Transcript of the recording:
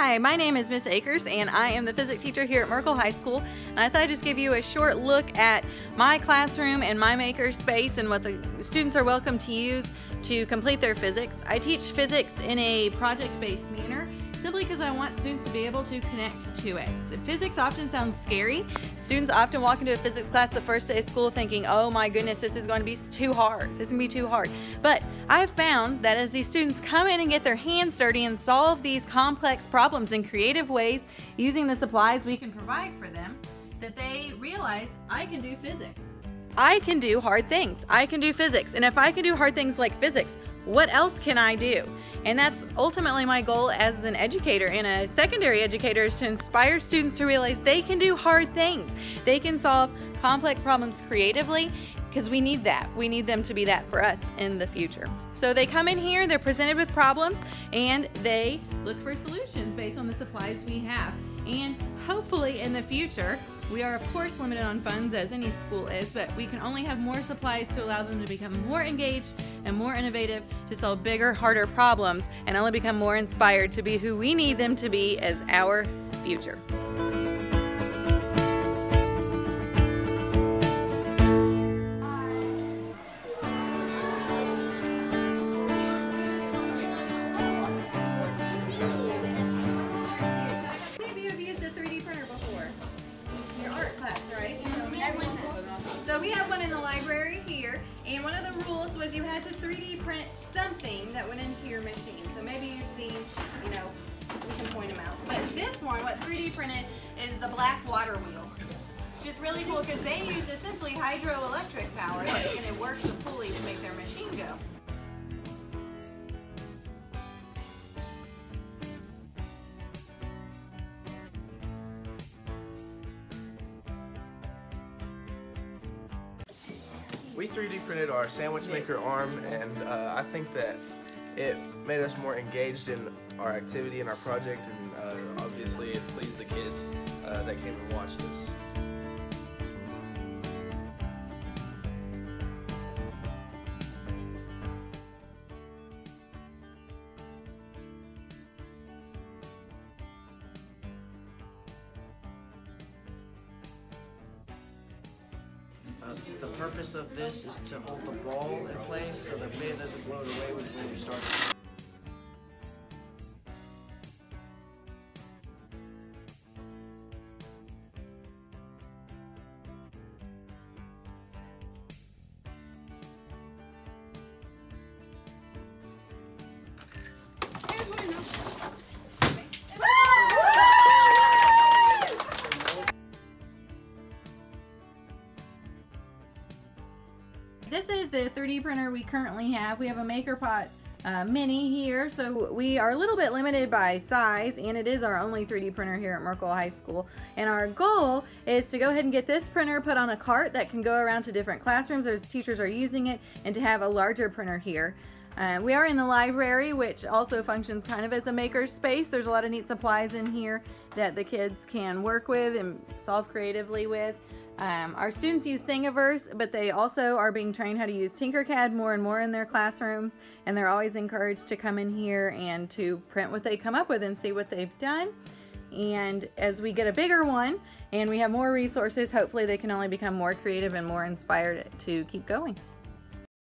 Hi, my name is Miss Akers and I am the physics teacher here at Merkel High School and I thought I'd just give you a short look at my classroom and my maker space and what the students are welcome to use to complete their physics. I teach physics in a project-based manner simply because I want students to be able to connect to it. So physics often sounds scary. Students often walk into a physics class the first day of school thinking, oh my goodness, this is going to be too hard. This is going to be too hard. But I've found that as these students come in and get their hands dirty and solve these complex problems in creative ways using the supplies we can provide for them, that they realize I can do physics. I can do hard things. I can do physics. And if I can do hard things like physics, what else can I do? And that's ultimately my goal as an educator and a secondary educator is to inspire students to realize they can do hard things. They can solve complex problems creatively because we need that. We need them to be that for us in the future. So they come in here, they're presented with problems, and they look for solutions based on the supplies we have. And hopefully in the future, we are of course limited on funds as any school is, but we can only have more supplies to allow them to become more engaged and more innovative to solve bigger, harder problems and only become more inspired to be who we need them to be as our future. So we have one in the library here, and one of the rules was you had to 3D print something that went into your machine. So maybe you've seen, you know, we can point them out. But this one, what's 3D printed, is the black water wheel. Which is really cool because they use essentially hydroelectric power that's going to work the pulley to make their machine go. We 3D printed our sandwich maker arm and uh, I think that it made us more engaged in our activity and our project and uh, obviously it pleased the kids uh, that came and watched us. The purpose of this is to hold the ball in place so the fan doesn't blow it away when we start. This is the 3D printer we currently have. We have a MakerBot uh, Mini here, so we are a little bit limited by size, and it is our only 3D printer here at Merkel High School. And our goal is to go ahead and get this printer put on a cart that can go around to different classrooms as teachers are using it, and to have a larger printer here. Uh, we are in the library, which also functions kind of as a maker space. There's a lot of neat supplies in here that the kids can work with and solve creatively with. Um, our students use Thingiverse, but they also are being trained how to use Tinkercad more and more in their classrooms, and they're always encouraged to come in here and to print what they come up with and see what they've done. And as we get a bigger one and we have more resources, hopefully they can only become more creative and more inspired to keep going.